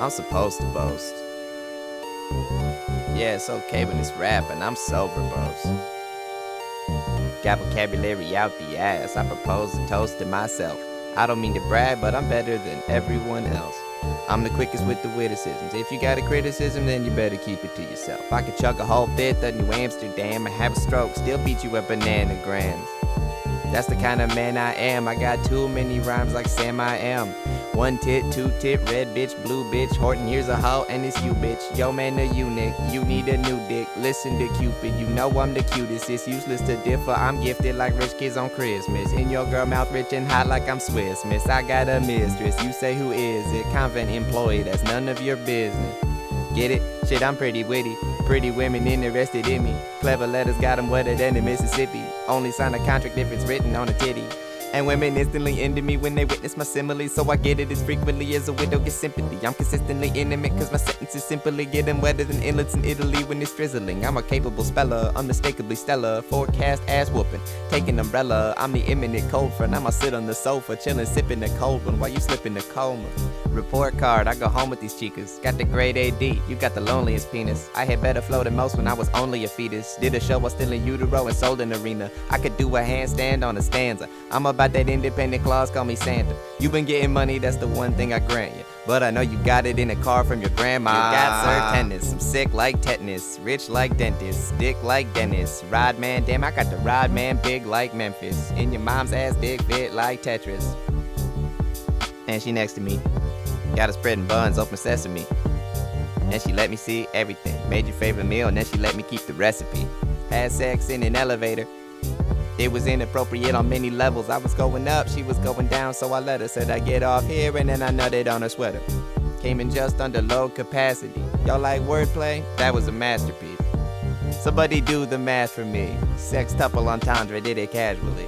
I'm supposed to boast. Yeah, it's okay when it's rap, and I'm sober, bros. Got vocabulary out the ass. I propose a toast to myself. I don't mean to brag, but I'm better than everyone else. I'm the quickest with the witticisms. If you got a criticism, then you better keep it to yourself. I could chug a whole fifth of New Amsterdam and have a stroke, still beat you at Bananagrams. That's the kind of man I am. I got too many rhymes like Sam I am. One tit, two tit, red bitch, blue bitch. Horton, hears a hoe, and it's you, bitch. Yo, man, a eunuch. You need a new dick. Listen to Cupid. You know I'm the cutest. It's useless to differ. I'm gifted like rich kids on Christmas. In your girl mouth, rich and hot like I'm Swiss. Miss, I got a mistress. You say, who is it? Convent employee. That's none of your business. Get it? Shit, I'm pretty witty. Pretty women interested in me. Clever letters got them wetter than the Mississippi. Only sign a contract if it's written on a titty. And women instantly into me when they witness my simile. So I get it as frequently as a widow gets sympathy. I'm consistently intimate cause my sentences simply getting wetter than inlets in Italy when it's drizzling. I'm a capable speller, unmistakably stellar. Forecast ass whooping, take an umbrella. I'm the imminent cold front. I'ma sit on the sofa, chilling, sipping the cold one while you slip in the coma. Report card, I go home with these chicas. Got the grade AD, you got the loneliest penis. I had better flow than most when I was only a fetus. Did a show while still in utero and sold an arena. I could do a handstand on a stanza. I'm about that independent clause, call me Santa. You been getting money, that's the one thing I grant you. But I know you got it in a car from your grandma. You got sir tennis, I'm sick like tetanus, rich like dentist, dick like Dennis. Rodman, damn, I got the rod man big like Memphis. In your mom's ass, dick fit like Tetris. And she next to me. Got her spreading buns, open sesame. And she let me see everything. Made your favorite meal, and then she let me keep the recipe. Had sex in an elevator. It was inappropriate on many levels. I was going up, she was going down, so I let her. Said I get off here, and then I nutted on her sweater. Came in just under low capacity. Y'all like wordplay? That was a masterpiece. Somebody do the math for me. Sextuple entendre did it casually.